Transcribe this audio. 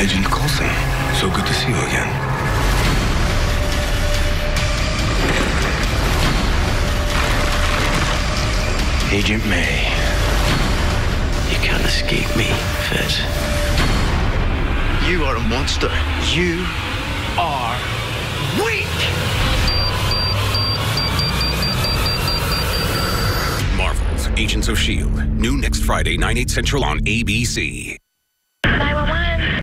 Agent Coulson, so good to see you again. Agent May. You can't escape me, Fitz. You are a monster. You are weak! Marvel's Agents of S.H.I.E.L.D. New next Friday, 9, 8 central on ABC.